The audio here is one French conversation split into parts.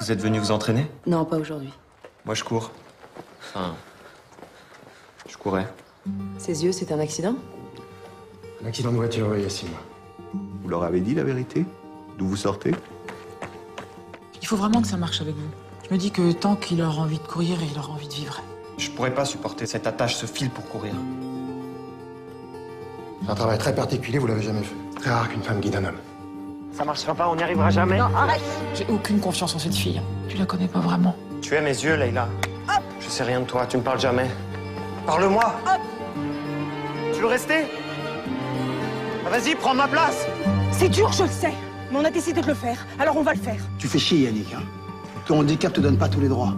Vous êtes venu vous entraîner? Non, pas aujourd'hui. Moi, je cours. Enfin. Je courais. Ses yeux, c'est un accident? Un accident de voiture, oui, il y a six mois. Vous leur avez dit la vérité? D'où vous sortez? Il faut vraiment que ça marche avec vous. Je me dis que tant qu'il aura envie de courir, il aura envie de vivre. Je pourrais pas supporter cette attache, ce fil pour courir. C'est un travail très particulier, vous l'avez jamais fait. Très rare qu'une femme guide un homme. Ça marchera pas, on n'y arrivera jamais. J'ai aucune confiance en cette fille. Tu la connais pas vraiment. Tu es mes yeux, Leïla. Je sais rien de toi, tu me parles jamais. Parle-moi Tu veux rester? Ah, Vas-y, prends ma place C'est dur, je le sais. Mais on a décidé de le faire, alors on va le faire. Tu fais chier, Yannick. Hein. Ton handicap te donne pas tous les droits.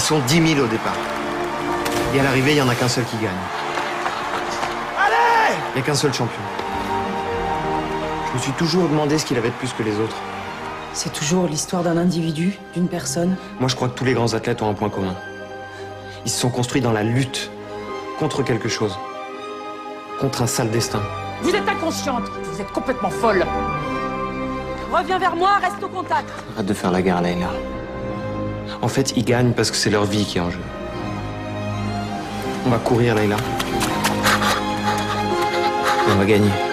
Ils sont 10 000 au départ. Et à l'arrivée, il n'y en a qu'un seul qui gagne. Allez Il n'y a qu'un seul champion. Je me suis toujours demandé ce qu'il avait de plus que les autres. C'est toujours l'histoire d'un individu, d'une personne. Moi, je crois que tous les grands athlètes ont un point commun. Ils se sont construits dans la lutte contre quelque chose. Contre un sale destin. Vous êtes inconsciente, vous êtes complètement folle. Reviens vers moi, reste au contact. Arrête de faire la guerre, Leïla. En fait, ils gagnent parce que c'est leur vie qui est en jeu. On va courir, Leïla. On va gagner.